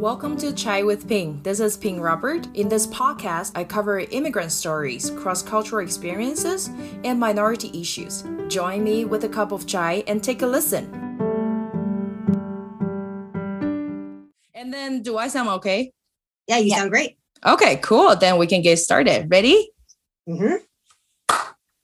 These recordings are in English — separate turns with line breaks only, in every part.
Welcome to Chai with Ping. This is Ping Robert. In this podcast, I cover immigrant stories, cross cultural experiences, and minority issues. Join me with a cup of chai and take a listen. And then, do I sound okay?
Yeah, you sound great.
Okay, cool. Then we can get started. Ready?
hmm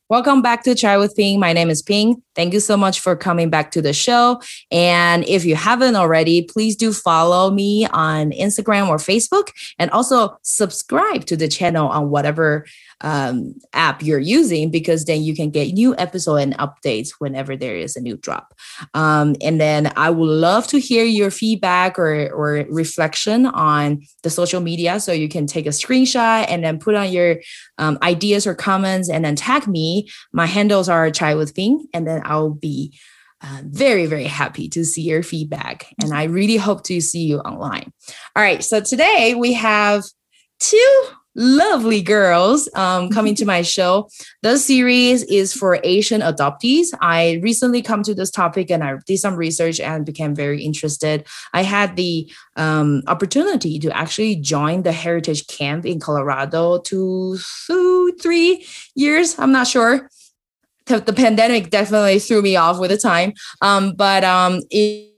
Welcome back to Chai with Ping. My name is Ping. Thank you so much for coming back to the show. And if you haven't already, please do follow me on Instagram or Facebook and also subscribe to the channel on whatever um, app you're using because then you can get new episode and updates whenever there is a new drop. Um, and then I would love to hear your feedback or, or reflection on the social media. So you can take a screenshot and then put on your um, ideas or comments and then tag me. My handles are Chai with Ping, and then I'll be uh, very, very happy to see your feedback. And I really hope to see you online. All right. So today we have two lovely girls um, coming to my show. The series is for Asian adoptees. I recently come to this topic and I did some research and became very interested. I had the um, opportunity to actually join the heritage camp in Colorado two, two three years. I'm not sure. The, the pandemic definitely threw me off with the time. Um, but um, it,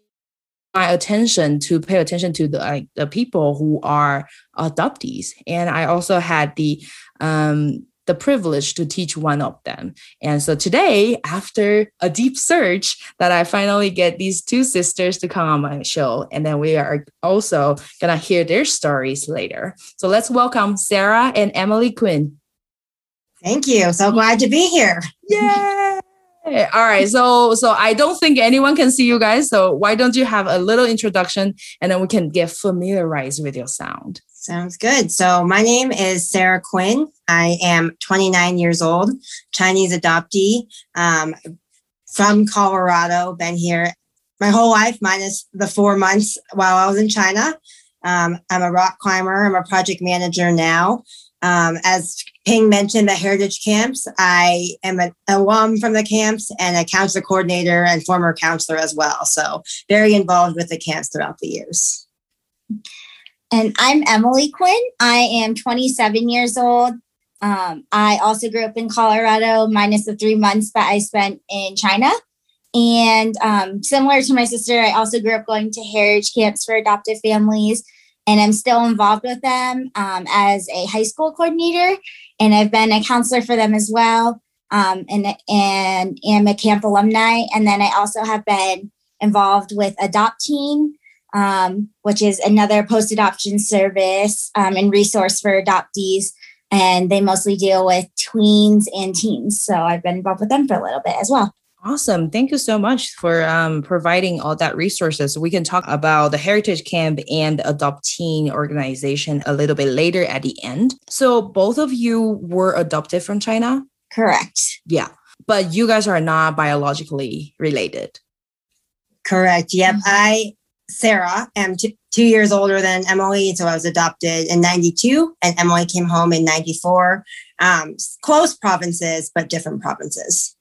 my attention to pay attention to the like the people who are adoptees and i also had the um the privilege to teach one of them and so today after a deep search that i finally get these two sisters to come on my show and then we are also gonna hear their stories later so let's welcome sarah and emily quinn
Thank you. So glad to be here.
Yay! All right. So so I don't think anyone can see you guys. So why don't you have a little introduction and then we can get familiarized with your sound.
Sounds good. So my name is Sarah Quinn. I am 29 years old, Chinese adoptee um, from Colorado. Been here my whole life, minus the four months while I was in China. Um, I'm a rock climber. I'm a project manager now. Um, as Ping mentioned, the heritage camps. I am an alum from the camps and a counselor coordinator and former counselor as well. So very involved with the camps throughout the years.
And I'm Emily Quinn. I am 27 years old. Um, I also grew up in Colorado, minus the three months that I spent in China. And um, similar to my sister, I also grew up going to heritage camps for adoptive families. And I'm still involved with them um, as a high school coordinator. And I've been a counselor for them as well. Um, and, and am a camp alumni. And then I also have been involved with Adopteen, um, which is another post adoption service um, and resource for adoptees. And they mostly deal with tweens and teens. So I've been involved with them for a little bit as well.
Awesome. Thank you so much for um, providing all that resources. We can talk about the Heritage Camp and Adopteen organization a little bit later at the end. So both of you were adopted from China?
Correct.
Yeah. But you guys are not biologically related.
Correct. Yep. I, Sarah, am t- two years older than Emily. So I was adopted in 92 and Emily came home in 94. Um, close provinces, but different provinces.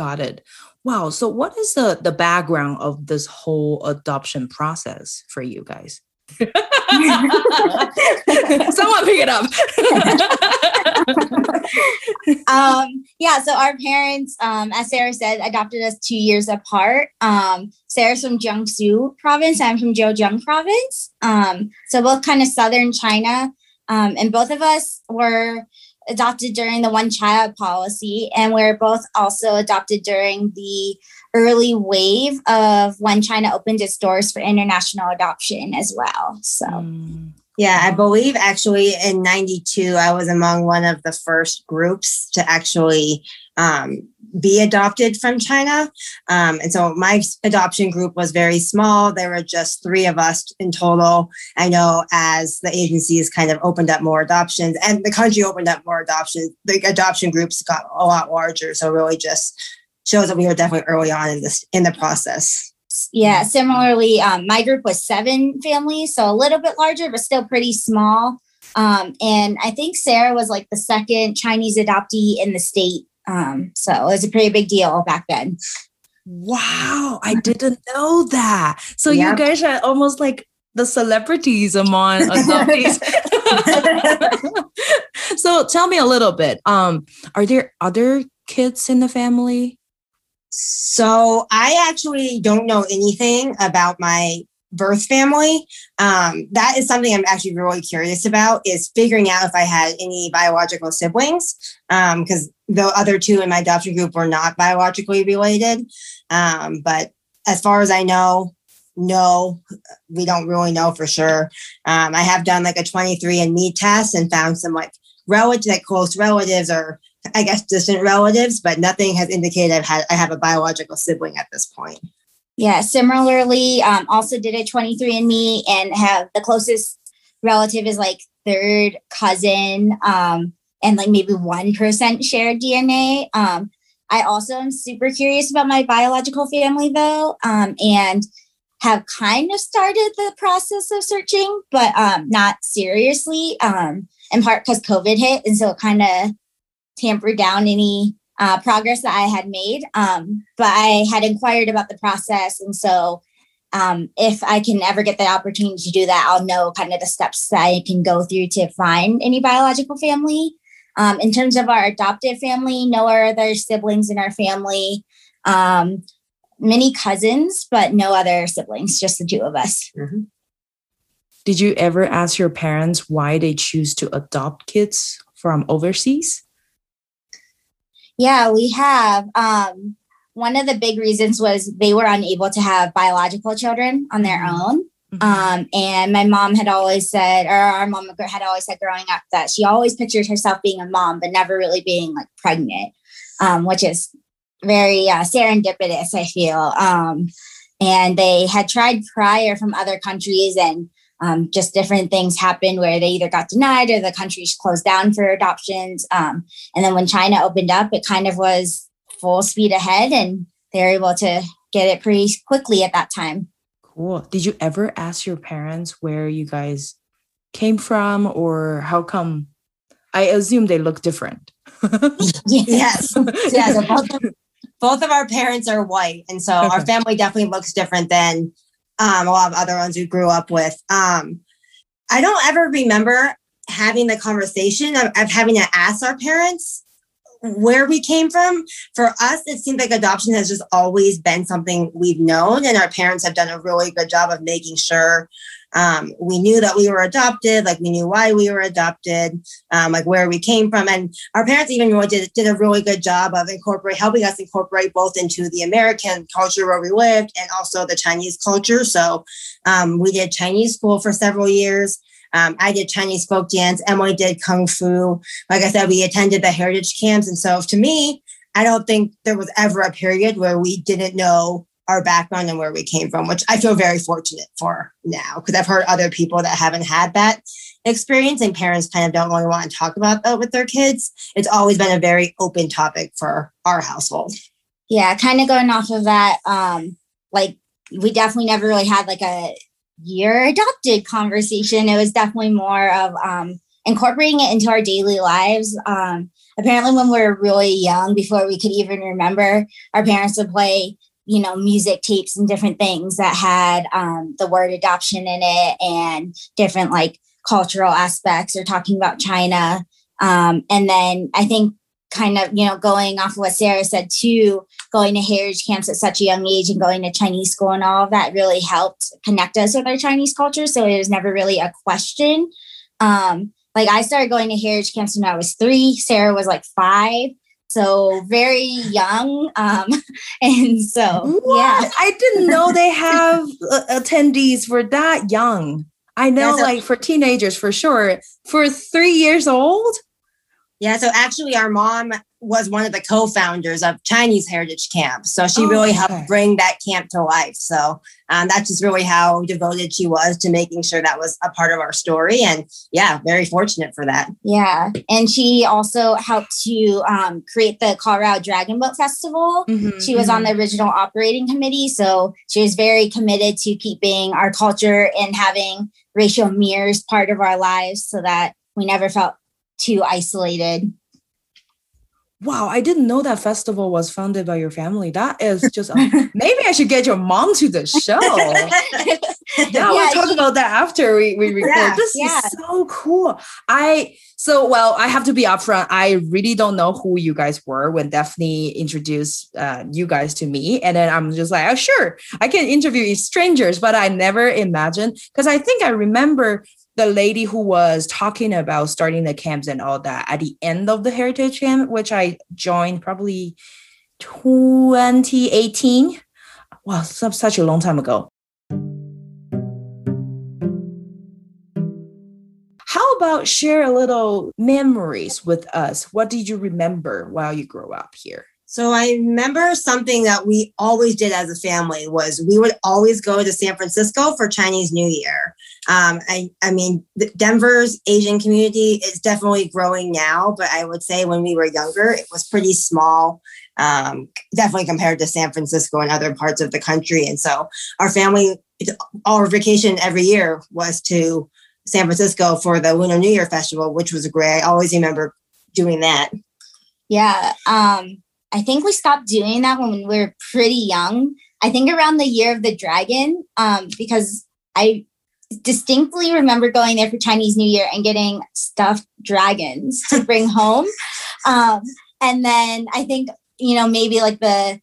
Got it. Wow. So what is the the background of this whole adoption process for you guys? Someone pick it up.
um, yeah, so our parents, um, as Sarah said, adopted us two years apart. Um, Sarah's from Jiangsu province, I'm from Zhejiang province. Um, so both kind of southern China. Um, and both of us were adopted during the one child policy, and we're both also adopted during the early wave of when China opened its doors for international adoption as well. So.
Mm.
Yeah, I believe actually in 92, I was among one of the first groups to actually um, be adopted from China. Um, and so my adoption group was very small. There were just three of us in total. I know as the agencies kind of opened up more adoptions and the country opened up more adoptions, the adoption groups got a lot larger. So really just shows that we were definitely early on in this in the process.
Yeah, similarly, um, my group was seven families, so a little bit larger, but still pretty small. Um, and I think Sarah was like the second Chinese adoptee in the state. Um, so it was a pretty big deal back then.
Wow, I didn't know that. So
Yep.
you guys are almost like the celebrities among adoptees. so tell me a little bit. Um, are there other kids in the family?
So I actually don't know anything about my birth family. Um, that is something I'm actually really curious about is figuring out if I had any biological siblings. Because um, the other two in my adoption group were not biologically related. Um, but as far as I know, no, we don't really know for sure. Um, I have done like a 23andMe test and found some like relatives, like close relatives or I guess distant relatives, but nothing has indicated I've had I have a biological sibling at this point.
Yeah, similarly, um, also did a 23andMe and have the closest relative is like third cousin um, and like maybe 1% shared DNA. Um, I also am super curious about my biological family though, um, and have kind of started the process of searching, but um, not seriously, um, in part because COVID hit. And so it kind of tampered down any uh, progress that I had made. Um, but I had inquired about the process. And so um, if I can ever get the opportunity to do that, I'll know kind of the steps that I can go through to find any biological family. Um, in terms of our adoptive family, no other siblings in our family, um, many cousins, but no other siblings, just the two of us. Mm-hmm.
Did you ever ask your parents why they choose to adopt kids from overseas?
Yeah, we have. Um, one of the big reasons was they were unable to have biological children on their mm-hmm. own. Mm-hmm. Um, and my mom had always said, or our mom had always said growing up that she always pictured herself being a mom, but never really being like pregnant, um, which is very uh, serendipitous, I feel. Um, and they had tried prior from other countries and um, just different things happened where they either got denied or the countries closed down for adoptions. Um, and then when China opened up, it kind of was full speed ahead and they were able to get it pretty quickly at that time.
Cool. Did you ever ask your parents where you guys came from or how come? I assume they look different.
yes. Yeah. So both, of, both of our parents are white. And so okay. our family definitely looks different than um, a lot of other ones we grew up with. Um, I don't ever remember having the conversation of, of having to ask our parents where we came from. For us, it seems like adoption has just always been something we've known, and our parents have done a really good job of making sure um, we knew that we were adopted, like we knew why we were adopted, um, like where we came from. And our parents even really did, did a really good job of incorporate helping us incorporate both into the American culture where we lived and also the Chinese culture. So um, we did Chinese school for several years. Um, I did Chinese folk dance. Emily did kung fu. Like I said, we attended the heritage camps. And so to me, I don't think there was ever a period where we didn't know our background and where we came from, which I feel very fortunate for now because I've heard other people that haven't had that experience and parents kind of don't really want to talk about that with their kids. It's always been a very open topic for our household.
Yeah, kind of going off of that, um, like we definitely never really had like a you're adopted conversation. It was definitely more of um, incorporating it into our daily lives. Um, apparently, when we were really young, before we could even remember, our parents would play you know, music tapes and different things that had um, the word adoption in it and different like cultural aspects or talking about China. Um, and then I think kind of, you know, going off of what Sarah said too, going to heritage camps at such a young age and going to Chinese school and all of that really helped connect us with our Chinese culture. So it was never really a question. Um, like I started going to heritage camps when I was three. Sarah was like five so very young um and so what? yeah.
I didn't know they have uh, attendees for that young. I know yeah, so, like for teenagers for sure. For three years old?
Yeah so actually our mom was one of the co-founders of Chinese Heritage Camp. So she oh, really helped okay. bring that camp to life. So um, that's just really how devoted she was to making sure that was a part of our story. And yeah, very fortunate for that.
Yeah. And she also helped to um, create the Colorado Dragon Boat Festival. Mm-hmm, she was mm-hmm. on the original operating committee. So she was very committed to keeping our culture and having racial mirrors part of our lives so that we never felt too isolated
wow, I didn't know that festival was founded by your family. That is just, maybe I should get your mom to the show. yeah, yeah, we'll talk she, about that after we, we record. Yeah, this yeah. is so cool. I, so, well, I have to be upfront. I really don't know who you guys were when Daphne introduced uh, you guys to me. And then I'm just like, oh, sure, I can interview strangers, but I never imagined, because I think I remember the lady who was talking about starting the camps and all that at the end of the heritage camp, which I joined probably 2018. Wow, such a long time ago. How about share a little memories with us? What did you remember while you grew up here?
So I remember something that we always did as a family was we would always go to San Francisco for Chinese New Year. Um, I, I mean, Denver's Asian community is definitely growing now, but I would say when we were younger, it was pretty small, um, definitely compared to San Francisco and other parts of the country. And so our family, our vacation every year was to San Francisco for the Lunar New Year Festival, which was great. I always remember doing that.
Yeah. Um, I think we stopped doing that when we were pretty young. I think around the year of the dragon, um, because I distinctly remember going there for Chinese New Year and getting stuffed dragons to bring home. Um, and then I think, you know, maybe like the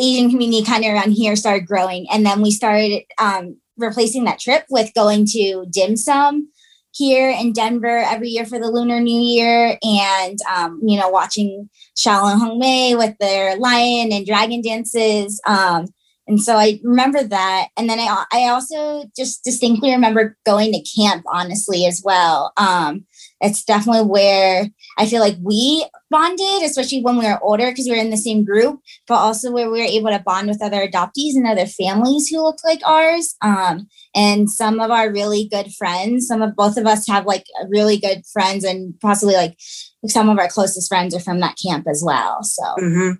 Asian community kind of around here started growing. And then we started um, replacing that trip with going to dim sum here in Denver every year for the Lunar New Year and, um, you know, watching Shaolin Hung Mei with their lion and dragon dances. Um, and so I remember that. And then I, I also just distinctly remember going to camp, honestly, as well. Um, it's definitely where I feel like we bonded, especially when we were older because we were in the same group, but also where we were able to bond with other adoptees and other families who looked like ours. Um, and some of our really good friends, some of both of us have like really good friends, and possibly like some of our closest friends are from that camp as well. So.
Mm-hmm.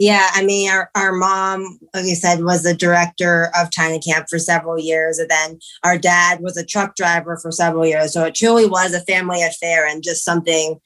Yeah, I mean, our, our mom, like you said, was the director of China Camp for several years. And then our dad was a truck driver for several years. So it truly was a family affair and just something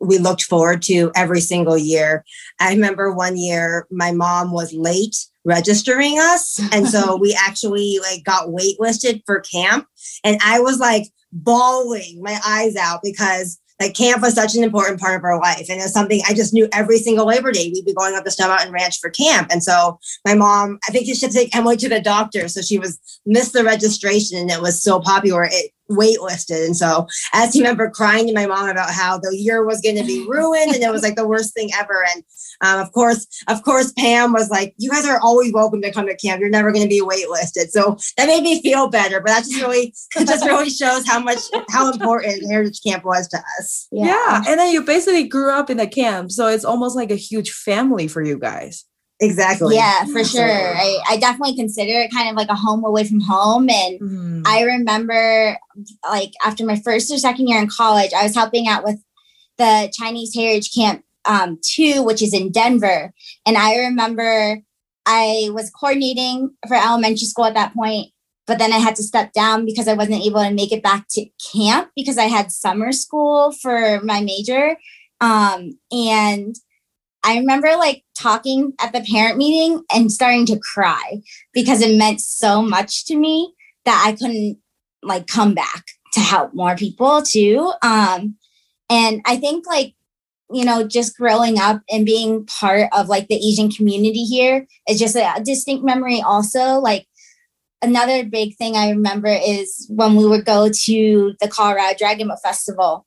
we looked forward to every single year. I remember one year my mom was late registering us. And so we actually like got waitlisted for camp. And I was like bawling my eyes out because like camp was such an important part of our life. And it's something I just knew every single Labor Day we'd be going up to Snow Mountain Ranch for camp. And so my mom, I think she should take Emily to the doctor. So she was missed the registration and it was so popular. It waitlisted. And so as you remember crying to my mom about how the year was going to be ruined and it was like the worst thing ever. And um, of course, of course, Pam was like, you guys are always welcome to come to camp. You're never going to be waitlisted. So that made me feel better, but that just really, it just really shows how much, how important Heritage Camp was to us.
Yeah. yeah. And then you basically grew up in the camp. So it's almost like a huge family for you guys.
Exactly.
Yeah, for sure. I, I definitely consider it kind of like a home away from home. And mm-hmm. I remember like after my first or second year in college, I was helping out with the Chinese Heritage Camp um, 2, which is in Denver. And I remember I was coordinating for elementary school at that point, but then I had to step down because I wasn't able to make it back to camp because I had summer school for my major. Um, and I remember like talking at the parent meeting and starting to cry because it meant so much to me that I couldn't like come back to help more people too. Um, and I think like, you know, just growing up and being part of like the Asian community here is just a distinct memory also. Like another big thing I remember is when we would go to the Colorado Dragon Boat Festival.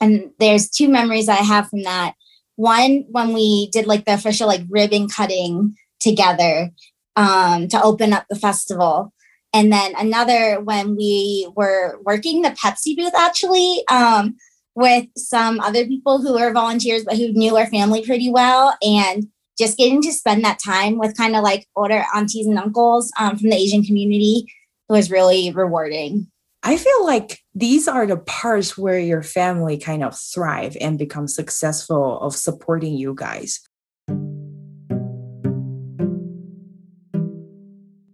And there's two memories I have from that. One, when we did like the official like ribbon cutting together um, to open up the festival. And then another when we were working the Pepsi booth actually um, with some other people who were volunteers but who knew our family pretty well. And just getting to spend that time with kind of like older aunties and uncles um, from the Asian community was really rewarding.
I feel like these are the parts where your family kind of thrive and become successful of supporting you guys.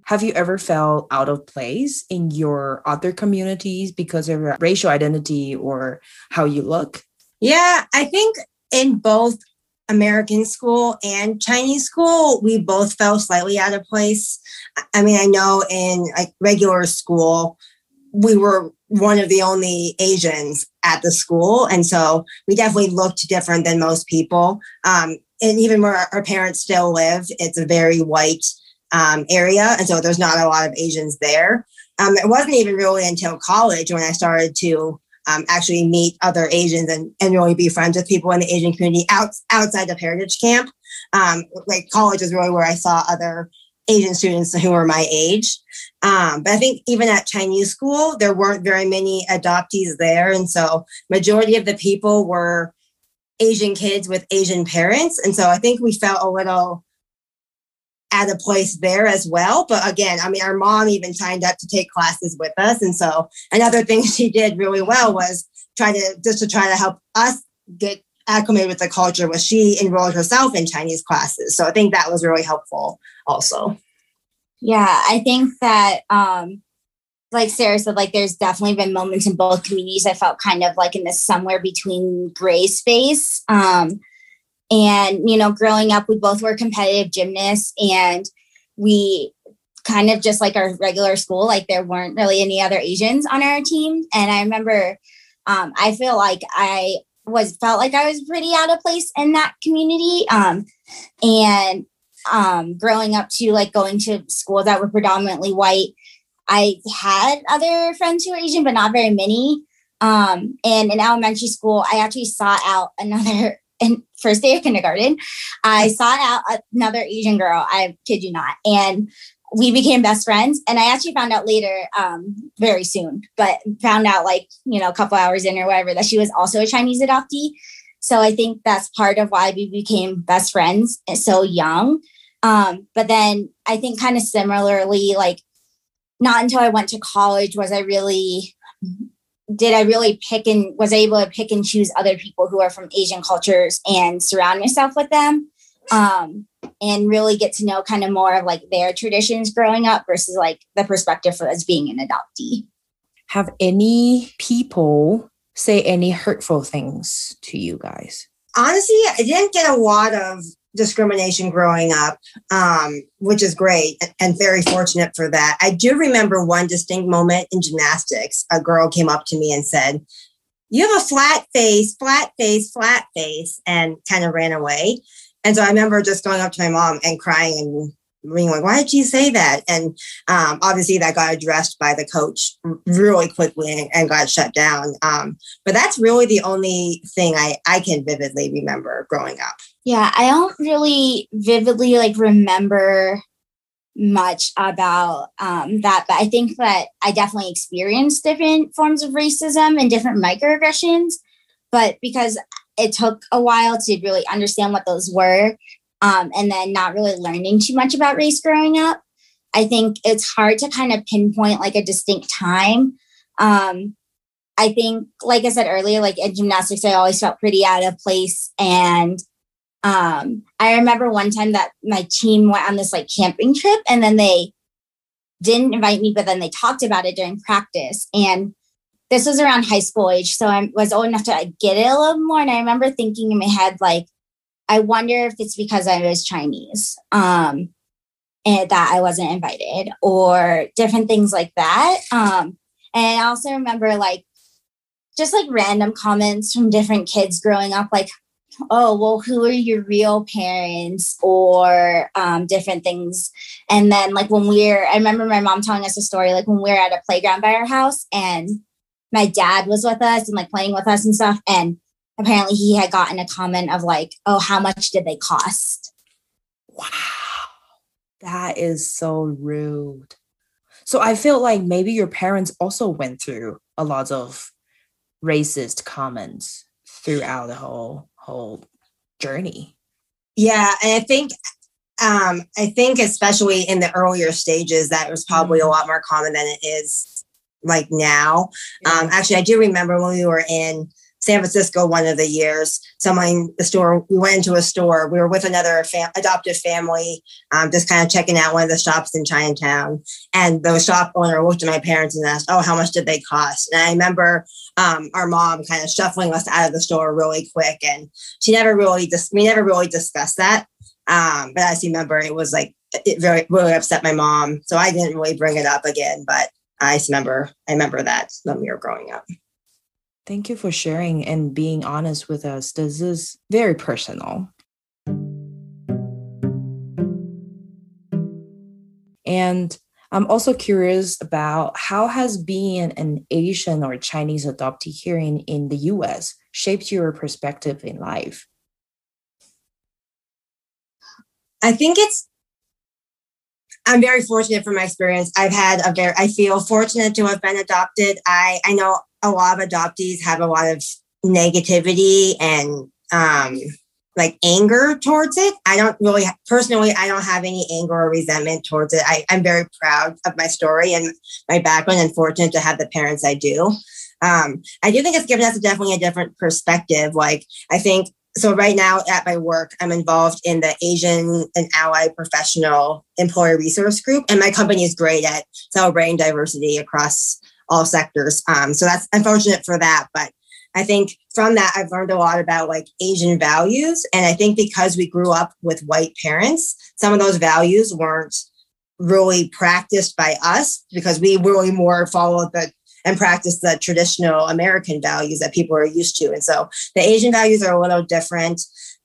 Have you ever felt out of place in your other communities because of your racial identity or how you look?
Yeah, I think in both American school and Chinese school, we both felt slightly out of place. I mean, I know in like regular school, we were one of the only Asians at the school. And so we definitely looked different than most people. Um, and even where our parents still live, it's a very white um, area. And so there's not a lot of Asians there. Um, it wasn't even really until college when I started to um, actually meet other Asians and, and really be friends with people in the Asian community out, outside of Heritage Camp. Um, like college is really where I saw other Asian students who were my age. Um, but I think even at Chinese school, there weren't very many adoptees there. And so majority of the people were Asian kids with Asian parents. And so I think we felt a little at a place there as well. But again, I mean, our mom even signed up to take classes with us. And so another thing she did really well was try to just to try to help us get acclimated with the culture was she enrolled herself in Chinese classes. So I think that was really helpful also.
Yeah, I think that um like Sarah said, like there's definitely been moments in both communities I felt kind of like in this somewhere between gray space. Um and, you know, growing up, we both were competitive gymnasts and we kind of just like our regular school, like there weren't really any other Asians on our team. And I remember um, I feel like I was felt like I was pretty out of place in that community. Um, and um, growing up to like going to schools that were predominantly white, I had other friends who were Asian, but not very many. Um, and in elementary school, I actually sought out another and first day of kindergarten, I sought out another Asian girl. I kid you not, and we became best friends. And I actually found out later, um, very soon, but found out like you know a couple hours in or whatever that she was also a Chinese adoptee. So I think that's part of why we became best friends so young. Um, but then I think kind of similarly, like not until I went to college was I really did I really pick and was able to pick and choose other people who are from Asian cultures and surround myself with them um, and really get to know kind of more of like their traditions growing up versus like the perspective for as being an adoptee.
Have any people say any hurtful things to you guys?
Honestly, I didn't get a lot of discrimination growing up, um, which is great and very fortunate for that. I do remember one distinct moment in gymnastics. A girl came up to me and said, You have a flat face, flat face, flat face, and kind of ran away. And so I remember just going up to my mom and crying and being like, why did she say that? And um, obviously that got addressed by the coach really quickly and, got shut down. Um, but that's really the only thing I, I can vividly remember growing up.
Yeah, I don't really vividly like remember much about um, that, but I think that I definitely experienced different forms of racism and different microaggressions. But because it took a while to really understand what those were, um, and then not really learning too much about race growing up, I think it's hard to kind of pinpoint like a distinct time. Um, I think, like I said earlier, like in gymnastics, I always felt pretty out of place and um, I remember one time that my team went on this like camping trip and then they didn't invite me, but then they talked about it during practice. And this was around high school age. So I was old enough to like, get it a little more. And I remember thinking in my head, like, I wonder if it's because I was Chinese um, and that I wasn't invited or different things like that. Um, and I also remember like just like random comments from different kids growing up, like, oh well who are your real parents or um, different things and then like when we're i remember my mom telling us a story like when we are at a playground by our house and my dad was with us and like playing with us and stuff and apparently he had gotten a comment of like oh how much did they cost
wow that is so rude so i feel like maybe your parents also went through a lot of racist comments throughout the whole whole journey.
Yeah, and I think um, I think especially in the earlier stages, that was probably a mm-hmm. lot more common than it is like now. Um, actually, I do remember when we were in San Francisco one of the years. Someone, the store, we went into a store. We were with another fam- adoptive family, um, just kind of checking out one of the shops in Chinatown. And the shop owner looked at my parents and asked, "Oh, how much did they cost?" And I remember um, our mom kind of shuffling us out of the store really quick, and she never really just we never really discussed that. Um, but as you remember, it was like it very really upset my mom, so I didn't really bring it up again. But I remember I remember that when we were growing up.
Thank you for sharing and being honest with us. This is very personal. And I'm also curious about how has being an Asian or Chinese adoptee here in, in the US shaped your perspective in life?
I think it's I'm very fortunate for my experience. I've had a very I feel fortunate to have been adopted. I I know a lot of adoptees have a lot of negativity and um like anger towards it. I don't really personally I don't have any anger or resentment towards it. I, I'm very proud of my story and my background and fortunate to have the parents I do. Um, I do think it's given us definitely a different perspective. Like I think so right now at my work, I'm involved in the Asian and Ally Professional Employer Resource Group, and my company is great at celebrating diversity across all sectors. Um, so that's unfortunate for that, but I think from that I've learned a lot about like Asian values, and I think because we grew up with white parents, some of those values weren't really practiced by us because we really more followed the and practice the traditional American values that people are used to. And so the Asian values are a little different.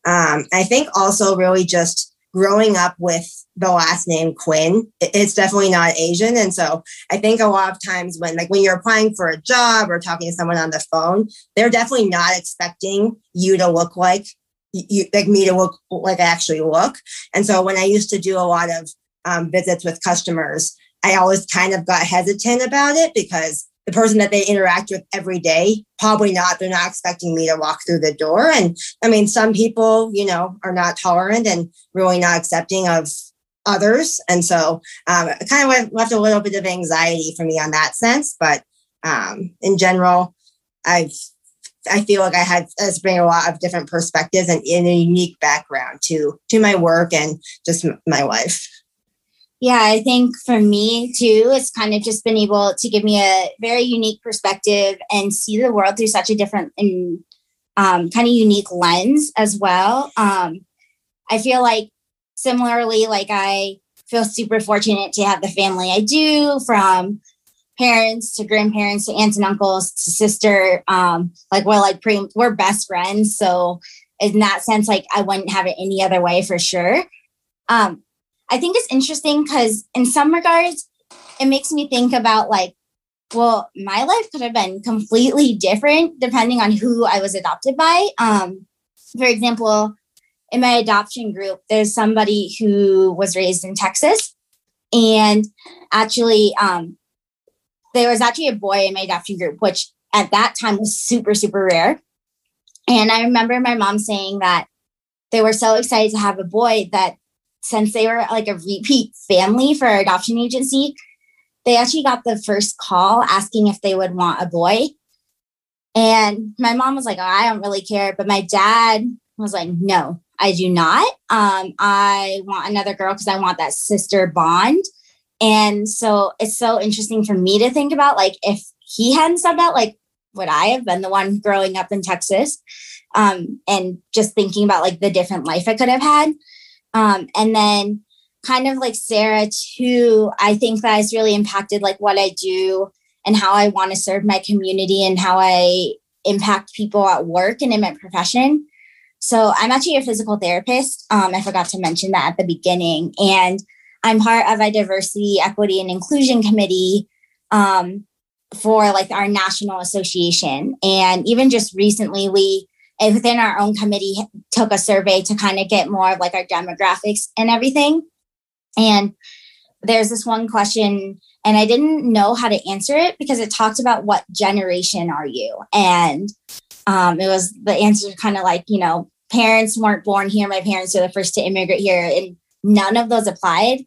Um, I think also really just growing up with the last name Quinn, it's definitely not Asian. And so I think a lot of times when like when you're applying for a job or talking to someone on the phone, they're definitely not expecting you to look like you like me to look like I actually look. And so when I used to do a lot of um, visits with customers, I always kind of got hesitant about it because the person that they interact with every day probably not they're not expecting me to walk through the door. And i mean some people you know are not tolerant and really not accepting of others. And so um, it kind of left a little bit of anxiety for me on that sense. But um, in general i've I feel like I had as bring a lot of different perspectives and in a unique background to to my work and just my life.
Yeah, I think for me too, it's kind of just been able to give me a very unique perspective and see the world through such a different and um, kind of unique lens as well. Um, I feel like similarly, like I feel super fortunate to have the family I do from parents to grandparents to aunts and uncles to sister. Um, like we're like pre- we're best friends. So in that sense, like I wouldn't have it any other way for sure. Um, I think it's interesting because in some regards, it makes me think about like, well, my life could have been completely different depending on who I was adopted by. Um, for example, in my adoption group, there's somebody who was raised in Texas, and actually, um, there was actually a boy in my adoption group, which at that time was super, super rare. And I remember my mom saying that they were so excited to have a boy that since they were like a repeat family for our adoption agency, they actually got the first call asking if they would want a boy. And my mom was like, oh, I don't really care. But my dad was like, no, I do not. Um, I want another girl because I want that sister bond. And so it's so interesting for me to think about like if he hadn't said that, like would I have been the one growing up in Texas? Um, and just thinking about like the different life I could have had. Um, and then kind of like Sarah too, I think that has really impacted like what I do and how I want to serve my community and how I impact people at work and in my profession. So I'm actually a physical therapist. Um, I forgot to mention that at the beginning. And I'm part of a diversity, equity, and inclusion committee um, for like our national association. And even just recently, we within our own committee took a survey to kind of get more of like our demographics and everything. And there's this one question, and I didn't know how to answer it because it talked about what generation are you? And um, it was the answer kind of like, you know, parents weren't born here. My parents were the first to immigrate here, and none of those applied.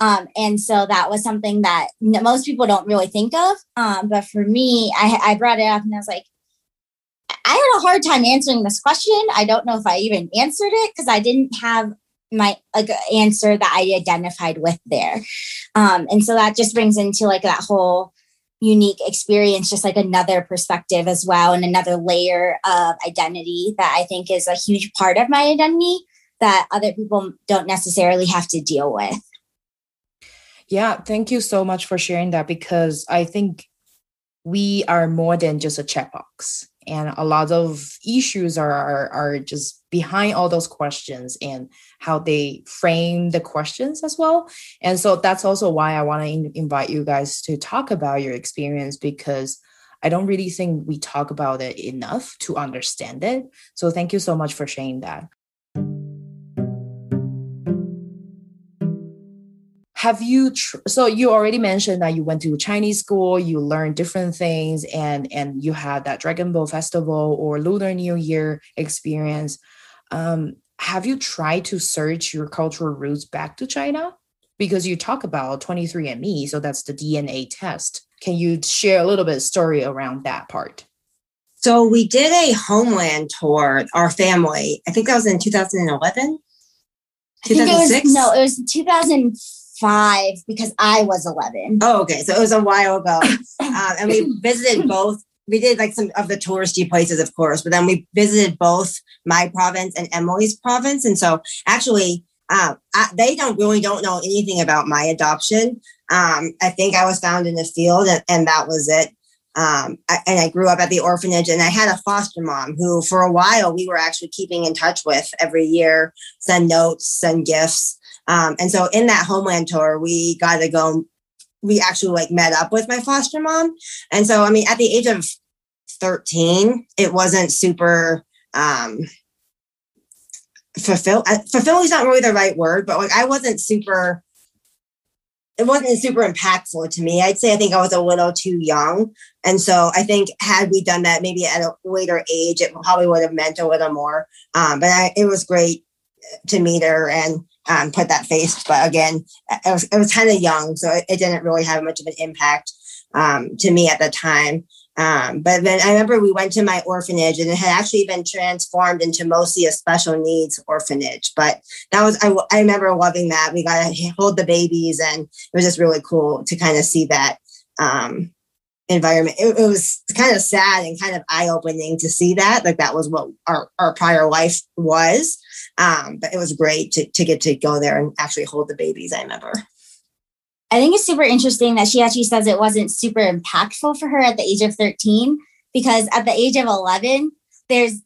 Um, and so that was something that most people don't really think of. Um, but for me, I, I brought it up and I was like, I had a hard time answering this question. I don't know if I even answered it because I didn't have my like answer that I identified with there. Um, and so that just brings into like that whole unique experience, just like another perspective as well, and another layer of identity that I think is a huge part of my identity that other people don't necessarily have to deal with.
Yeah, thank you so much for sharing that because I think we are more than just a checkbox and a lot of issues are, are, are just behind all those questions and how they frame the questions as well. And so that's also why i want to in- invite you guys to talk about your experience because i don't really think we talk about it enough to understand it. So thank you so much for sharing that have you tr- so you already mentioned that you went to chinese school you learned different things and and you had that dragon boat festival or lunar new year experience. Um, have you tried to search your cultural roots back to china? Because you talk about 23andme so that's the dna test. Can you share a little bit of story around that part?
So we did a homeland tour our family. I think that was in 2011
2006 no it was 2000 five because I was 11.
Oh, okay. So it was a while ago. um, and we visited both. We did like some of the touristy places, of course, but then we visited both my province and Emily's province. And so actually, um, I, they don't really don't know anything about my adoption. Um, I think I was found in the field and, and that was it. Um, I, and I grew up at the orphanage and I had a foster mom who for a while we were actually keeping in touch with every year, send notes, send gifts. Um, and so in that homeland tour, we got to go, we actually like met up with my foster mom. And so, I mean, at the age of 13, it wasn't super, um, fulfill uh, fulfilling is not really the right word, but like I wasn't super it wasn't super impactful to me. I'd say I think I was a little too young. And so I think had we done that maybe at a later age, it probably would have meant a little more. Um, but I, it was great to meet her and um, put that face. But again, it was, it was kind of young, so it, it, didn't really have much of an impact um, to me at the time. Um, but then I remember we went to my orphanage and it had actually been transformed into mostly a special needs orphanage. But that was, I, I remember loving that. We got to hold the babies and it was just really cool to kind of see that um, environment. It, it, was kind of sad and kind of eye opening to see that. Like that was what our, our prior life was. Um, but it was great to, to get to go there and actually hold the babies, I remember.
I think it's super interesting that she actually says it wasn't super impactful for her at the age of 13 because at the age of 11, there's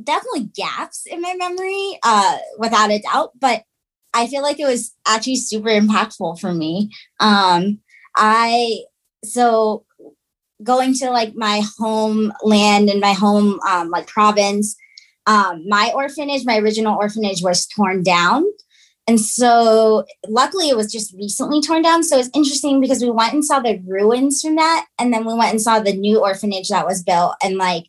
definitely gaps in my memory, uh, without a doubt. But I feel like it was actually super impactful for me. Um, I so going to like my homeland and my home um, like province um, my orphanage, my original orphanage, was torn down. And so, luckily, it was just recently torn down. So it's interesting because we went and saw the ruins from that. And then we went and saw the new orphanage that was built and like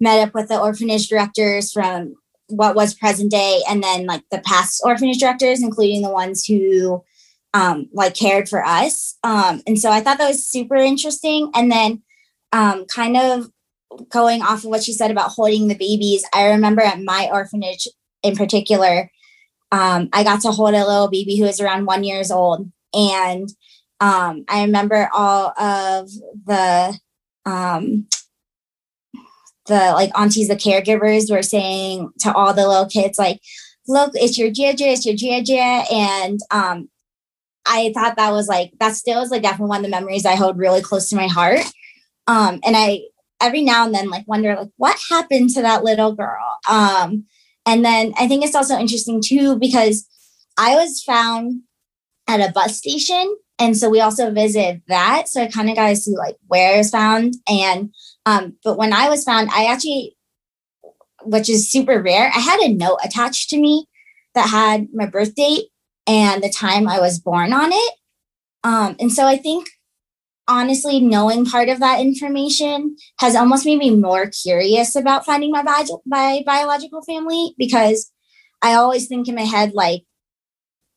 met up with the orphanage directors from what was present day and then like the past orphanage directors, including the ones who um, like cared for us. Um, and so I thought that was super interesting. And then um, kind of going off of what she said about holding the babies, I remember at my orphanage in particular, um, I got to hold a little baby who was around one years old, and um, I remember all of the um, the like aunties, the caregivers were saying to all the little kids, like, "Look, it's your Jia it's your Jia and um, I thought that was like that still is like definitely one of the memories I hold really close to my heart. Um, and I every now and then like wonder like what happened to that little girl? Um and then i think it's also interesting too because i was found at a bus station and so we also visited that so i kind of got to see like where i was found and um but when i was found i actually which is super rare i had a note attached to me that had my birth date and the time i was born on it. Um and so i think honestly, knowing part of that information has almost made me more curious about finding my, bi- my biological family because I always think in my head, like,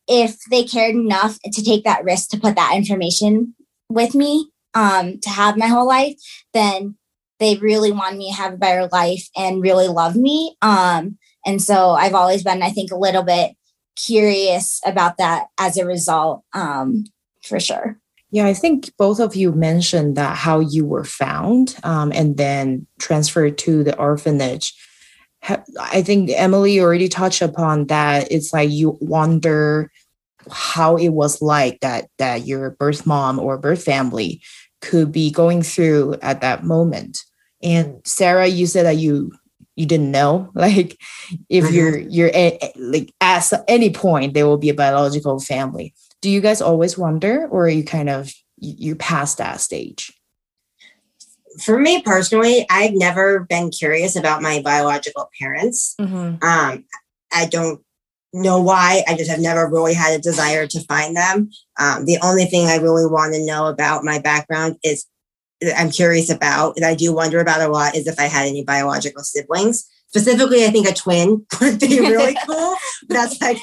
if they cared enough to take that risk to put that information with me um, to have my whole life, then they really wanted me to have a better life and really love me. Um, and so I've always been, I think, a little bit curious about that as a result, um, for sure.
Yeah, I think both of you mentioned that how you were found um, and then transferred to the orphanage. I think Emily already touched upon that. It's like you wonder how it was like that that your birth mom or birth family could be going through at that moment. And Sarah, you said that you you didn't know like if mm-hmm. you're you're a, like at any point there will be a biological family. Do you guys always wonder, or are you kind of you past that stage?
For me personally, I've never been curious about my biological parents. Mm-hmm. Um, I don't know why. I just have never really had a desire to find them. Um, the only thing I really want to know about my background is I'm curious about, and I do wonder about a lot, is if I had any biological siblings. Specifically, I think a twin would be really cool. That's like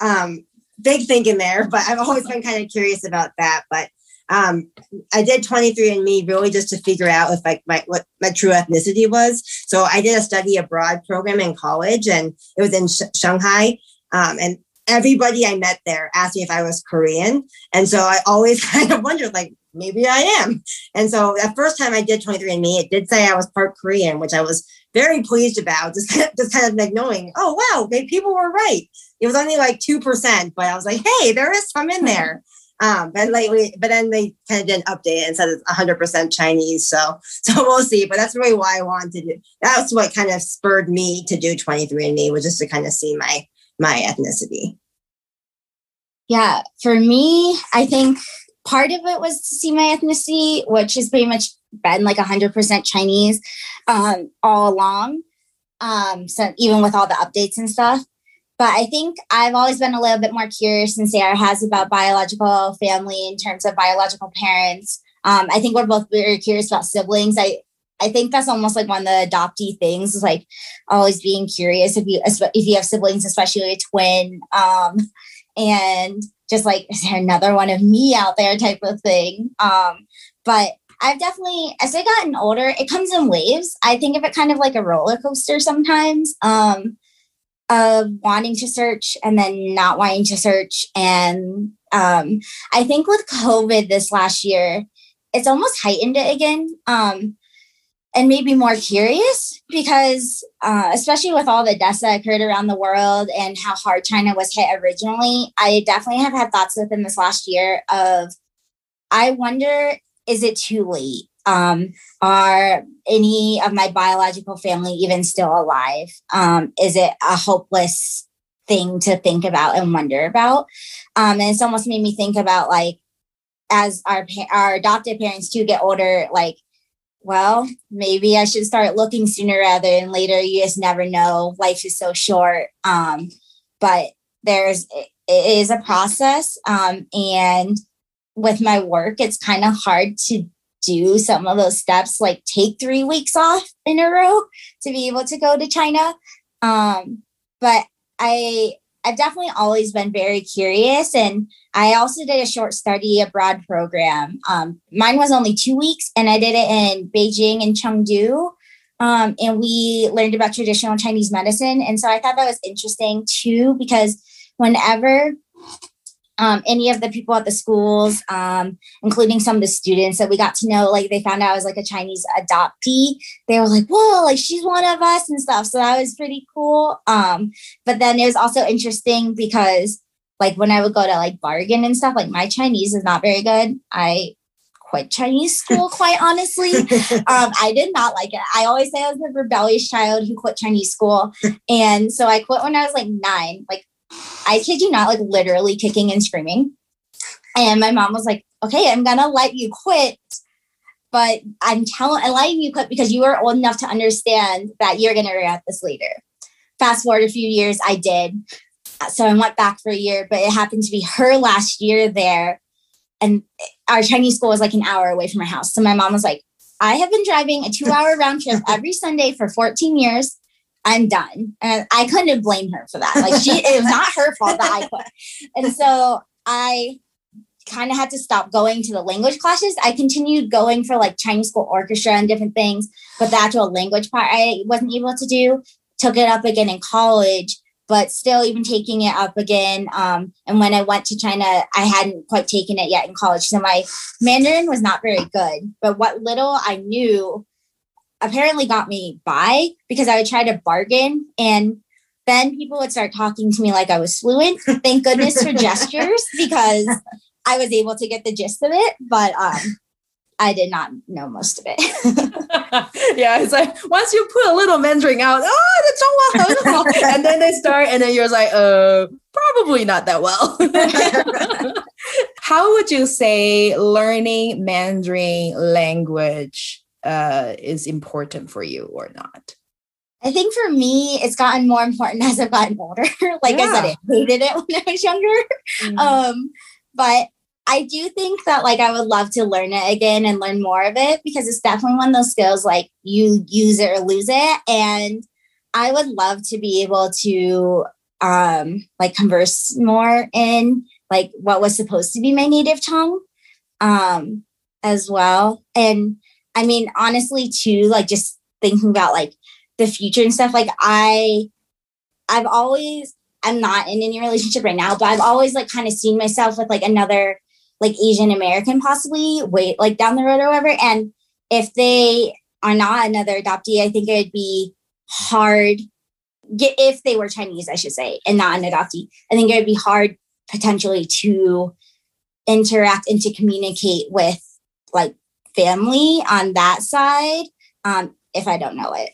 um, big thinking there, but I've always been kind of curious about that. But um, I did 23andMe really just to figure out if like my what my true ethnicity was. So I did a study abroad program in college, and it was in Sh- Shanghai. Um, and everybody I met there asked me if I was Korean, and so I always kind of wondered like maybe I am. And so the first time I did 23andMe, it did say I was part Korean, which I was very pleased about. Just just kind of like knowing, oh wow, people were right. It was only like two percent, but I was like, hey, there is some in there. Um, but lately, but then they kind of didn't update it and said it's 100% Chinese. So, so we'll see. But that's really why I wanted to do. That's what kind of spurred me to do 23andMe was just to kind of see my my ethnicity.
Yeah, for me, I think part of it was to see my ethnicity, which has pretty much been like 100% Chinese um, all along. Um, so even with all the updates and stuff. But I think I've always been a little bit more curious than Sarah has about biological family in terms of biological parents. Um, I think we're both very curious about siblings. I I think that's almost like one of the adoptee things is like always being curious if you if you have siblings, especially a twin, um, and just like is there another one of me out there type of thing. Um, but I've definitely as I gotten older, it comes in waves. I think of it kind of like a roller coaster sometimes. Um, of wanting to search and then not wanting to search. And um, I think with COVID this last year, it's almost heightened it again. Um, and maybe more curious because, uh, especially with all the deaths that occurred around the world and how hard China was hit originally, I definitely have had thoughts within this last year of, I wonder, is it too late? Um, are any of my biological family even still alive? Um, is it a hopeless thing to think about and wonder about? Um, and it's almost made me think about like, as our our adopted parents too get older, like, well, maybe I should start looking sooner rather than later. You just never know. Life is so short. Um, but there's it is a process, um, and with my work, it's kind of hard to do some of those steps, like take three weeks off in a row to be able to go to China. Um, but I I've definitely always been very curious, and I also did a short study abroad program. Um, mine was only two weeks, and I did it in Beijing and Chengdu. Um, and we learned about traditional Chinese medicine. And so I thought that was interesting too, because whenever um, any of the people at the schools, um, including some of the students that we got to know, like they found out I was like a Chinese adoptee. They were like, whoa, like she's one of us and stuff. So that was pretty cool. Um, but then it was also interesting because like when I would go to like bargain and stuff, like my Chinese is not very good. I quit Chinese school, quite honestly. Um, I did not like it. I always say I was a rebellious child who quit Chinese school. And so I quit when I was like nine. Like I kid you not, like literally kicking and screaming. And my mom was like, okay, I'm gonna let you quit. But I'm telling I'm letting you quit because you are old enough to understand that you're gonna regret this later. Fast forward a few years, I did. So I went back for a year, but it happened to be her last year there. And our Chinese school was like an hour away from her house. So my mom was like, I have been driving a two hour round trip every Sunday for 14 years. I'm done. And I couldn't blame her for that. Like she, it was not her fault that I quit. And so I kind of had to stop going to the language classes. I continued going for like Chinese school orchestra and different things, but the actual language part I wasn't able to do. Took it up again in college, but still even taking it up again. Um, and when I went to China, I hadn't quite taken it yet in college. So my Mandarin was not very good. But what little I knew apparently got me by because I would try to bargain and then people would start talking to me like I was fluent. Thank goodness for gestures because I was able to get the gist of it, but um, I did not know most of it.
yeah, it's like once you put a little Mandarin out, oh, the and then they start, and then you're like, uh, probably not that well. How would you say learning Mandarin language uh, is important for you or not?
I think for me, it's gotten more important as I've gotten older. like yeah. I said, I hated it when I was younger. Mm-hmm. Um, but I do think that like I would love to learn it again and learn more of it because it's definitely one of those skills like you use it or lose it. And I would love to be able to um like converse more in like what was supposed to be my native tongue um as well. And I mean honestly too, like just thinking about like the future and stuff, like I I've always I'm not in any relationship right now, but I've always like kind of seen myself with like another like Asian American possibly wait like down the road or whatever. And if they are not another adoptee, I think it would be hard if they were Chinese, I should say, and not an adoptee. I think it would be hard potentially to interact and to communicate with like family on that side um, if I don't know it.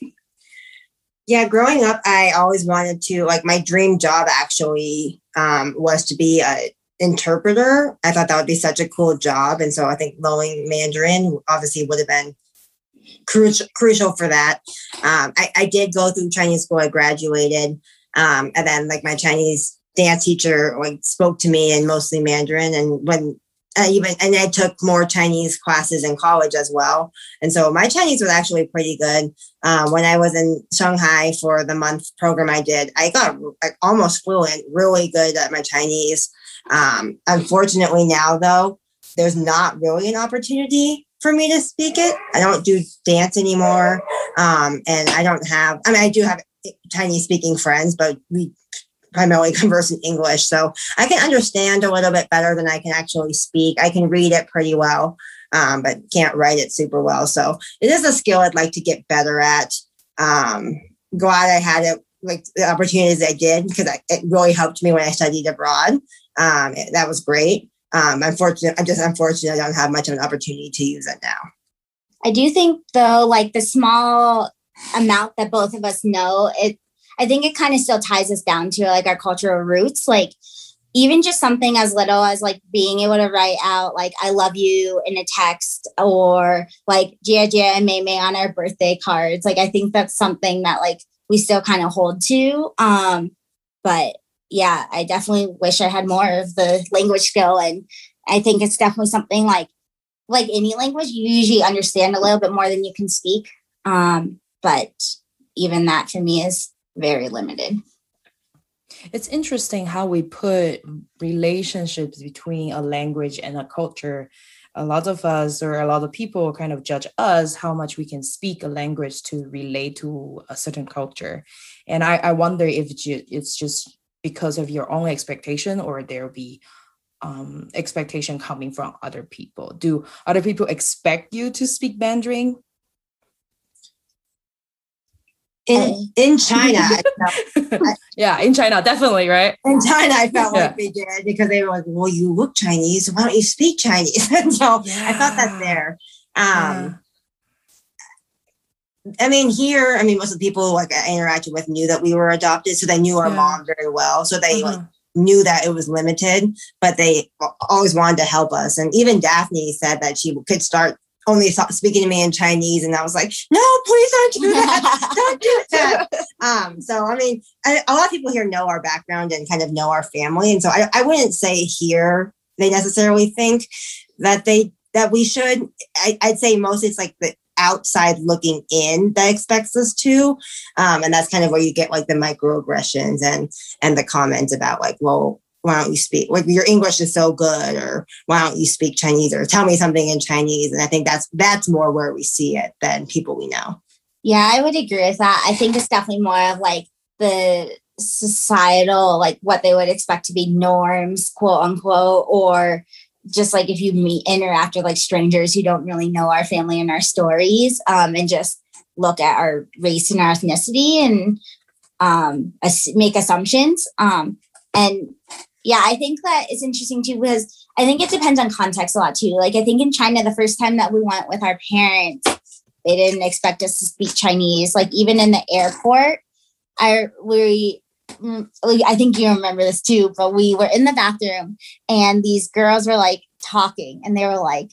Yeah, growing up, I always wanted to like my dream job actually um, was to be a interpreter. I thought that would be such a cool job, and so I think knowing Mandarin obviously would have been crucial crucial for that. Um, I, I, did go through Chinese school. I graduated, um, and then like my Chinese dance teacher like spoke to me in mostly Mandarin, and when uh, even and I took more Chinese classes in college as well. And so my Chinese was actually pretty good. Um, when I was in Shanghai for the month program I did, I got like, almost fluent, really good at my Chinese. Um, unfortunately, now though, there's not really an opportunity for me to speak it. I don't do dance anymore, um, and I don't have. I mean, I do have Chinese speaking friends, but we primarily converse in English. So I can understand a little bit better than I can actually speak. I can read it pretty well, um, but can't write it super well. So it is a skill I'd like to get better at. Um, glad I had it, like the opportunities I did, because it really helped me when I studied abroad. Um, that was great. Um, I'm just unfortunate I don't have much of an opportunity to use it now.
I do think though, like the small amount that both of us know, it I think it kind of still ties us down to like our cultural roots. Like even just something as little as like being able to write out like I love you in a text or like Jie Jie and Mei Mei on our birthday cards. Like I think that's something that like we still kind of hold to. Um, but yeah, I definitely wish I had more of the language skill. And I think it's definitely something like like any language, you usually understand a little bit more than you can speak. Um, but even that for me is very limited.
It's interesting how we put relationships between a language and a culture. A lot of us, or a lot of people, kind of judge us how much we can speak a language to relate to a certain culture. And I, I wonder if it's just because of your own expectation, or there'll be um, expectation coming from other people. Do other people expect you to speak Mandarin?
In in China.
yeah, in China, definitely, right?
In China, I felt yeah. like they did because they were like, "Well, you look Chinese. Why don't you speak Chinese?" and so yeah. I thought that there. Um, yeah. I mean, here, I mean, most of the people like I interacted with knew that we were adopted, so they knew our mom very well. So they uh-huh. like knew that it was limited, but they always wanted to help us. And even Daphne said that she could start only speaking to me in Chinese, and I was like, "No, please don't do that! don't do that!" Um, so, I mean, I, a lot of people here know our background and kind of know our family, and so I, I wouldn't say here they necessarily think that they that we should. I, would say mostly it's like the outside looking in that expects us to, um, and that's kind of where you get like the microaggressions and and the comments about like, well, why don't you speak like your english is so good or why don't you speak chinese or tell me something in chinese? And i think that's that's more where we see it than people we know.
Yeah i would agree with that. I think it's definitely more of like the societal like what they would expect to be norms quote unquote or just like if you meet interact with like strangers who don't really know our family and our stories um, and just look at our race and our ethnicity and um, make assumptions um, and yeah, I think that it's interesting too because I think it depends on context a lot too. Like I think in China, the first time that we went with our parents, they didn't expect us to speak Chinese. Like even in the airport, I we mm, I think you remember this too, but we were in the bathroom and these girls were like talking and they were like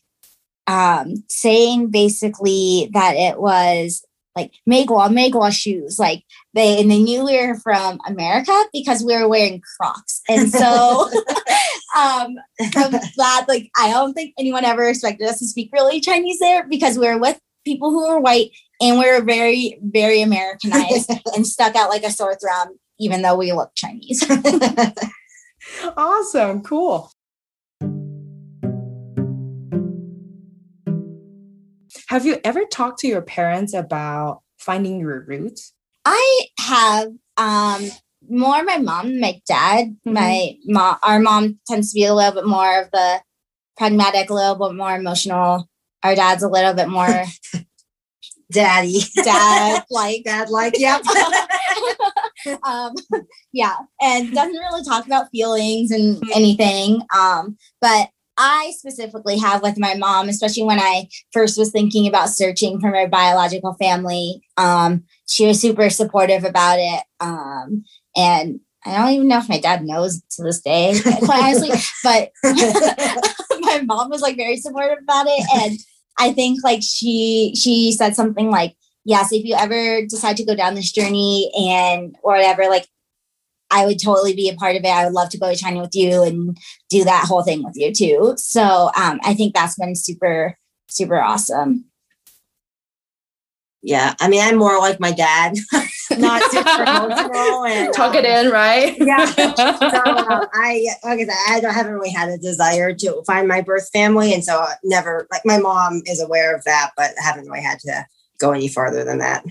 um saying basically that it was like Meiguo, Meiguo shoes. Like they and they knew we were from America because we were wearing Crocs. And so um from that, like I don't think anyone ever expected us to speak really Chinese there because we were with people who were white and we were very, very Americanized and stuck out like a sore thumb, even though we look Chinese.
awesome. Cool. Have you ever talked to your parents about finding your roots?
I have um more my mom, my dad, mm-hmm. my mom our mom tends to be a little bit more of the pragmatic, a little bit more emotional. Our dad's a little bit more
daddy.
Dad like
dad like, yep.
um yeah. And doesn't really talk about feelings and mm-hmm. anything. Um, but I specifically have with my mom, especially when I first was thinking about searching for my biological family. Um, she was super supportive about it. Um, and I don't even know if my dad knows to this day, quite honestly, but my mom was like very supportive about it. And I think like she she said something like, yes, if you ever decide to go down this journey and or whatever, like I would totally be a part of it. I would love to go to China with you and do that whole thing with you too. So um, I think that's been super, super awesome.
Yeah, I mean, I'm more like my dad, not super emotional and
tuck um, it in, right?
yeah. So um, I, like I said, I don't, haven't really had a desire to find my birth family, and so never like my mom is aware of that, but I haven't really had to go any farther than that.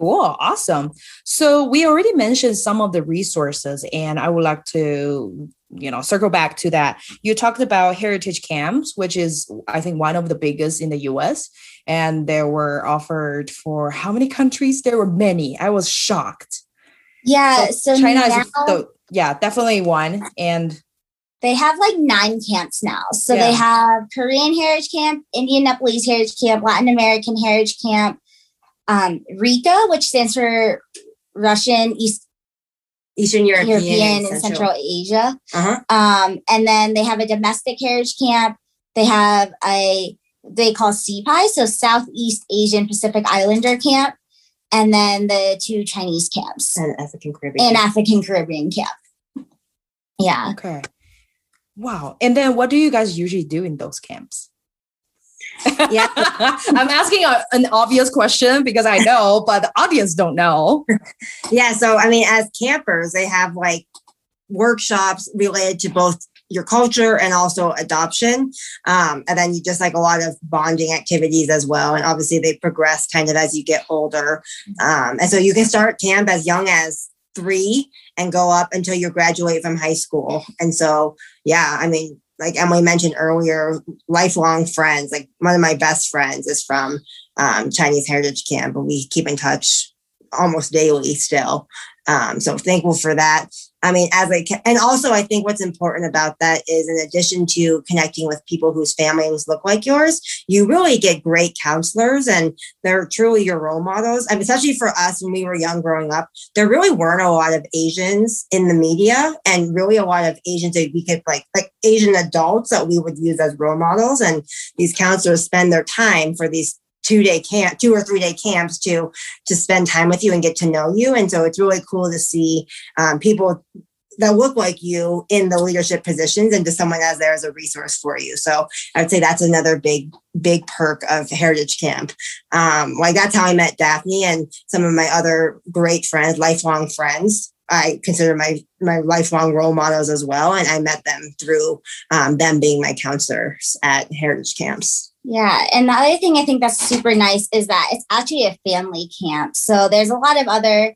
Cool. Awesome. So we already mentioned some of the resources and I would like to, you know, circle back to that. You talked about heritage camps, which is I think one of the biggest in the US and they were offered for how many countries? There were many. I was shocked.
Yeah, so,
so China now, is the, yeah, definitely one and
they have like nine camps now. So yeah. they have Korean Heritage Camp, Indian Nepalese Heritage Camp, Latin American Heritage Camp, um, REECA, which stands for Russian East
Eastern European,
European and Central, Asia. Uh-huh. Um, and then they have a domestic heritage camp. They have a they call SEAPI, so Southeast Asian Pacific Islander camp, and then the two Chinese camps
and African Caribbean
and African Caribbean camp. Yeah.
Okay. Wow. And then what do you guys usually do in those camps? Yeah. I'm asking a, an obvious question because I know, but the audience don't know.
yeah. So, I mean, as campers, they have like workshops related to both your culture and also adoption. Um, and then you just like a lot of bonding activities as well. And obviously, they progress kind of as you get older. Um, and so you can start camp as young as three and go up until you graduate from high school. And so, yeah, I mean, like Emily mentioned earlier, lifelong friends. Like one of my best friends is from um, Chinese Heritage Camp, and we keep in touch almost daily still. Um, so thankful for that. I mean, as I can, and also I think what's important about that is in addition to connecting with people whose families look like yours, you really get great counselors and they're truly your role models. Mean, especially for us when we were young growing up, there really weren't a lot of Asians in the media and really a lot of Asians that we could like, like Asian adults that we would use as role models. And these counselors spend their time for these two day camp, two or three day camps to to spend time with you and get to know you. And so it's really cool to see um, people that look like you in the leadership positions and to someone as there as a resource for you. So I would say that's another big, big perk of Heritage Camp. Um, like that's how I met Daphne and some of my other great friends, lifelong friends I consider my my lifelong role models as well, and I met them through um, them being my counselors at heritage camps.
Yeah, and the other thing I think that's super nice is that it's actually a family camp. So there's a lot of other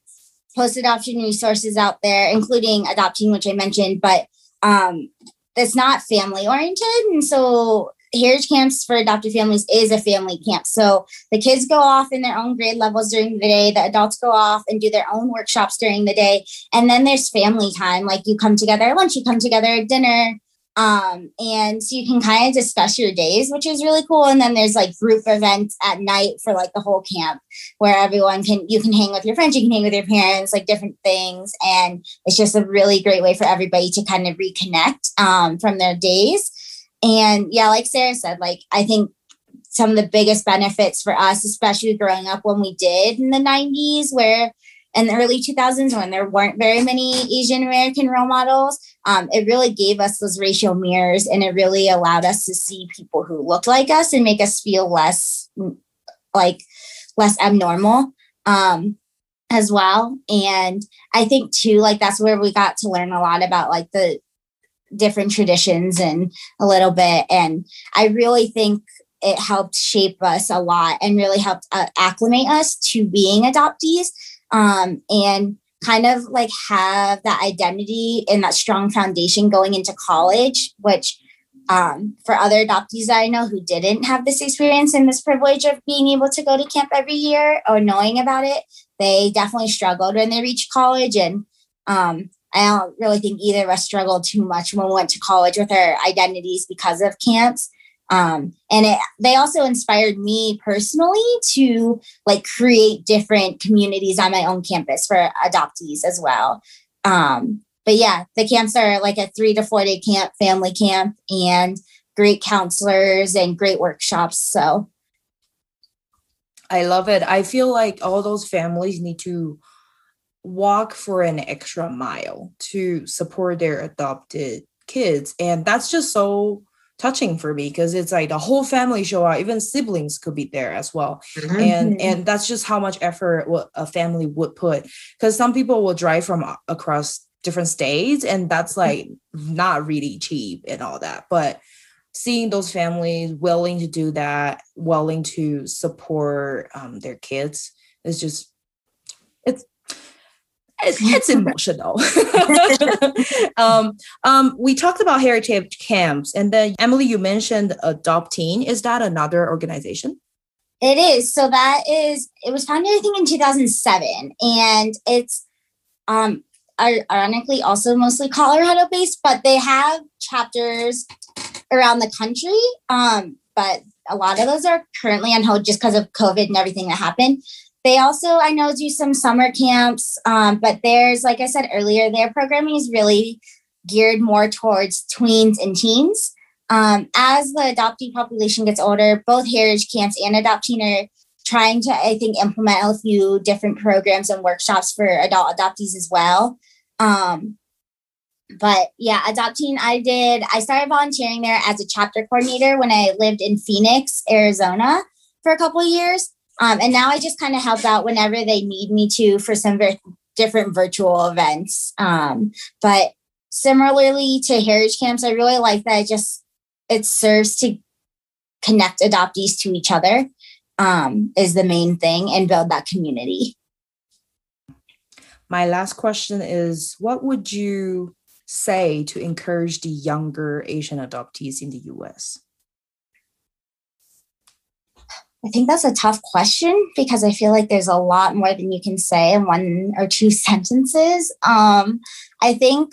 post adoption resources out there, including Adopteen, which I mentioned, but um, it's not family oriented, and so Heritage Camps for Adopted Families is a family camp. So the kids go off in their own grade levels during the day, the adults go off and do their own workshops during the day. And then there's family time. Like you come together at lunch, you come together at dinner. Um, and so you can kind of discuss your days, which is really cool. And then there's like group events at night for like the whole camp where everyone can, you can hang with your friends, you can hang with your parents, like different things. And it's just a really great way for everybody to kind of reconnect um, from their days and yeah, like Sarah said, like I think some of the biggest benefits for us, especially growing up when we did in the 90s, where in the early 2000s when there weren't very many Asian American role models, um, it really gave us those racial mirrors and it really allowed us to see people who looked like us and make us feel less like less abnormal um, as well. And I think too, like that's where we got to learn a lot about like the different traditions and a little bit. And I really think it helped shape us a lot and really helped uh, acclimate us to being adoptees um, and kind of like have that identity and that strong foundation going into college, which um, for other adoptees that I know who didn't have this experience and this privilege of being able to go to camp every year or knowing about it, they definitely struggled when they reached college. And um, I don't really think either of us struggled too much when we went to college with our identities because of camps. Um, and it, they also inspired me personally to like create different communities on my own campus for adoptees as well. Um, but yeah, the camps are like a three to four day camp, family camp, and great counselors and great workshops. So
I love it. I feel like all those families need to walk for an extra mile to support their adopted kids. And that's just so touching for me because it's like the whole family show up even siblings could be there as well. Mm-hmm. and and that's just how much effort what a family would put because some people will drive from across different states and that's like not really cheap and all that. But seeing those families willing to do that willing to support um, their kids is just it's it's, it's emotional. um, um, we talked about heritage camps, and then Emily, you mentioned Adopteen. Is that another organization?
It is. So that is. It was founded, I think, in 2007, and it's um, ironically also mostly Colorado based, but they have chapters around the country. Um, but a lot of those are currently on hold just because of COVID and everything that happened. They also, I know, do some summer camps, um, but there's, like I said earlier, their programming is really geared more towards tweens and teens. Um, as the adoptee population gets older, both Heritage Camps and Adopteen are trying to, I think, implement a few different programs and workshops for adult adoptees as well. Um, but yeah, Adopteen, I did, I started volunteering there as a chapter coordinator when I lived in Phoenix, Arizona for a couple years. Um, and now I just kind of help out whenever they need me to for some ver- different virtual events. Um, but similarly to heritage camps, I really like that it just it serves to connect adoptees to each other um, is the main thing and build that community.
My last question is what would you say to encourage the younger Asian adoptees in the US?
I think that's a tough question because I feel like there's a lot more than you can say in one or two sentences. Um, I think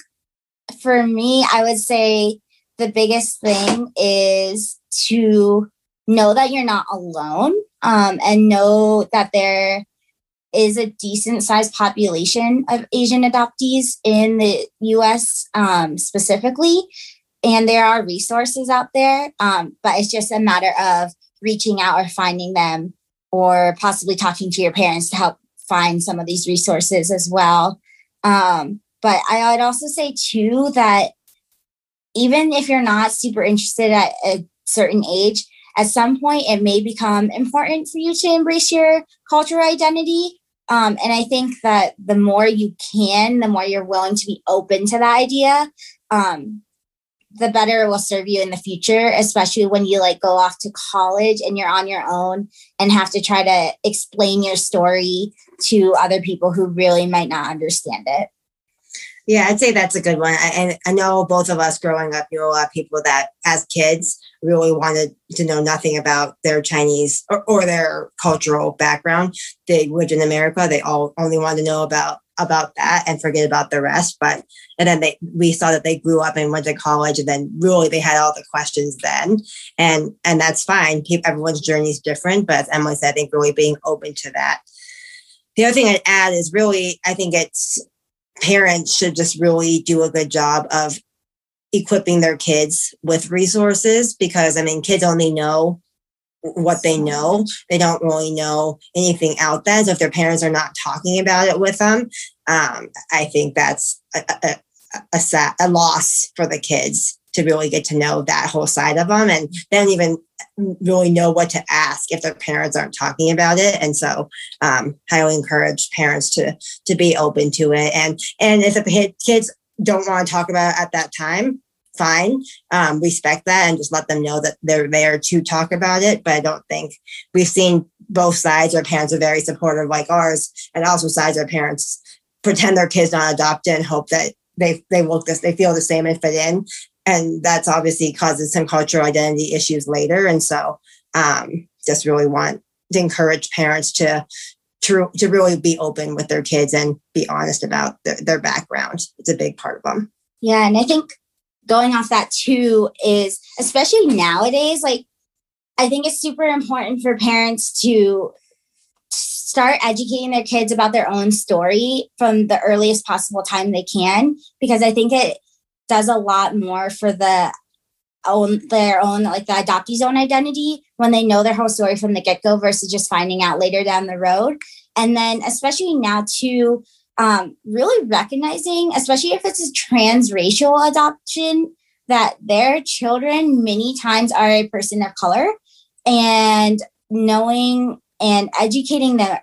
for me, I would say the biggest thing is to know that you're not alone um, and know that there is a decent sized population of Asian adoptees in the US um, specifically. And there are resources out there, um, but it's just a matter of reaching out or finding them or possibly talking to your parents to help find some of these resources as well. Um, but I would also say too that even if you're not super interested at a certain age, at some point it may become important for you to embrace your cultural identity. Um, and I think that the more you can, the more you're willing to be open to the idea, um, the better it will serve you in the future, especially when you like go off to college and you're on your own and have to try to explain your story to other people who really might not understand it.
Yeah, I'd say that's a good one. And I, I know both of us growing up knew a lot of people that, as kids, really wanted to know nothing about their Chinese or, or their cultural background. They lived in America. They all only wanted to know about about that and forget about the rest. But and then they we saw that they grew up and went to college, and then really they had all the questions then, and and that's fine. Everyone's journey is different, but as Emily said, I think really being open to that. The other thing I'd add is really I think it's parents should just really do a good job of equipping their kids with resources because I mean kids only know what they know. They don't really know anything out there. So if their parents are not talking about it with them, um, I think that's a, a, a, a, loss for the kids to really get to know that whole side of them. And they don't even really know what to ask if their parents aren't talking about it. And so um, highly encourage parents to to be open to it. And and if the kids don't want to talk about it at that time, fine. Um, respect that and just let them know that they're there to talk about it. But I don't think we've seen both sides. Our parents are very supportive, like ours, and also sides our parents pretend their kids not adopted and hope that they they look this they feel the same and fit in. And that's obviously causes some cultural identity issues later. And so um, just really want to encourage parents to to, to really be open with their kids and be honest about their, their background. It's a big part of them.
Yeah. And I think going off that too is especially nowadays, like I think it's super important for parents to start educating their kids about their own story from the earliest possible time they can, because I think it does a lot more for the own their own like the adoptee's own identity when they know their whole story from the get-go versus just finding out later down the road. And then especially now too, um, really recognizing, especially if it's a transracial adoption, that their children many times are a person of color and knowing and educating them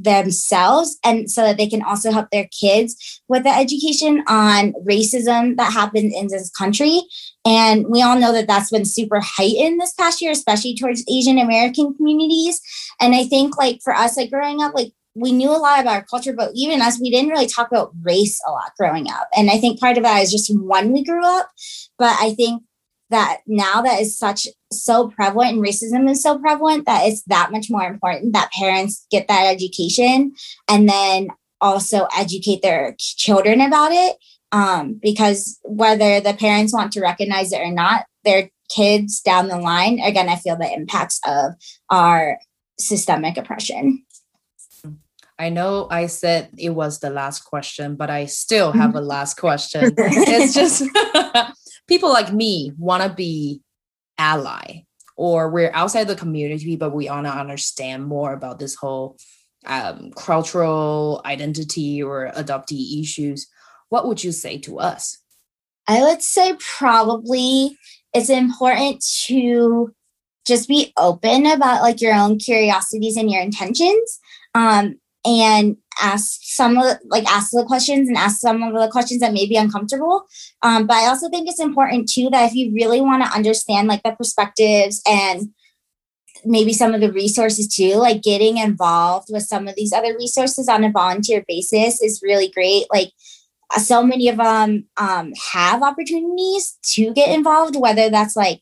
themselves and so that they can also help their kids with the education on racism that happens in this country. And we all know that that's been super heightened this past year especially towards asian american communities. And i think like for us like growing up like we knew a lot about our culture, but even us, we didn't really talk about race a lot growing up. And I think part of that is just when we grew up. But I think that now that is such so prevalent and racism is so prevalent that it's that much more important that parents get that education and then also educate their children about it. Um, because whether the parents want to recognize it or not, their kids down the line are going to feel the impacts of our systemic oppression.
I know I said it was the last question, but I still have a last question. it's just people like me want to be ally or we're outside the community, but we want to understand more about this whole um, cultural identity or adoptee issues. What would you say to us?
I would say probably it's important to just be open about like your own curiosities and your intentions. Um, and ask some of like ask the questions and ask some of the questions that may be uncomfortable. Um, but i also think it's important too that if you really want to understand like the perspectives and maybe some of the resources too like getting involved with some of these other resources on a volunteer basis is really great. Like so many of them um, have opportunities to get involved whether that's like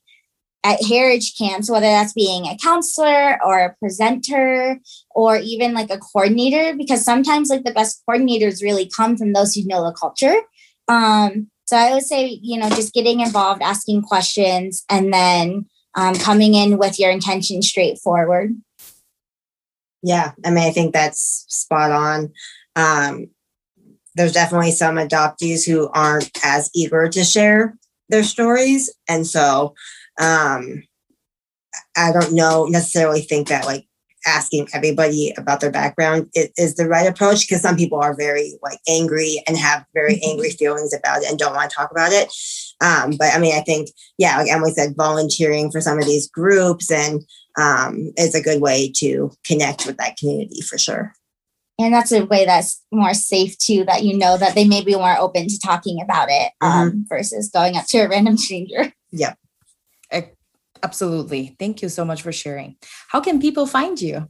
at heritage camps, whether that's being a counselor or a presenter or even like a coordinator, because sometimes like the best coordinators really come from those who know the culture. Um, so I would say, you know, just getting involved, asking questions, and then um, coming in with your intention straightforward.
Yeah, I mean, I think that's spot on. Um, there's definitely some adoptees who aren't as eager to share their stories. And so um, I don't know necessarily think that like asking everybody about their background is, is the right approach because some people are very like angry and have very mm-hmm. angry feelings about it and don't want to talk about it. Um, but I mean, I think, yeah, like Emily said, volunteering for some of these groups and um, is a good way to connect with that community for sure.
and that's a way that's more safe too that you know that they maybe weren't open to talking about it um, mm-hmm. versus going up to a random stranger
yep
absolutely thank you so much for sharing how can people find you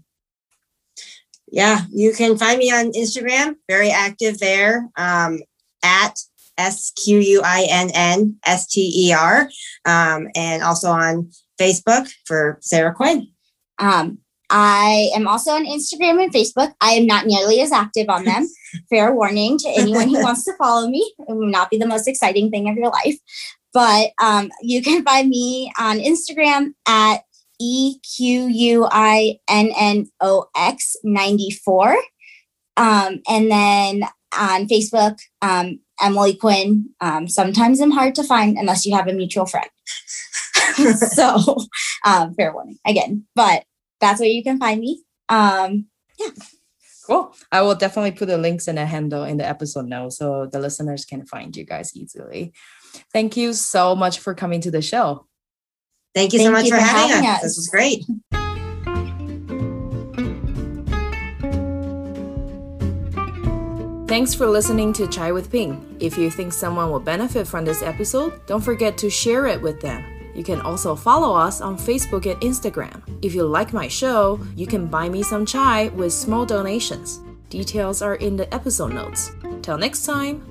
yeah you can find me on instagram very active there um, at s-q-u-i-n-n-s-t-e-r um, and also on facebook for sarah quinn
um, I am also on Instagram and Facebook. I am not nearly as active on them. Fair warning to anyone who wants to follow me. It will not be the most exciting thing of your life. But um, you can find me on Instagram at E Q U I N N O X 94. Um, and then on Facebook, um, Emily Quinn. Um, sometimes I'm hard to find unless you have a mutual friend. so, um, fair warning again. But that's where you can find me. Um, yeah.
Cool. I will definitely put the links and a handle in the episode notes so the listeners can find you guys easily. Thank you so much for coming to the show.
Thank you Thank so much you for, for, having, having us. us. This was great.
Thanks for listening to Chai with Ping. If you think someone will benefit from this episode, don't forget to share it with them. You can also follow us on Facebook and Instagram. If you like my show, you can buy me some chai with small donations. Details are in the episode notes. Till next time.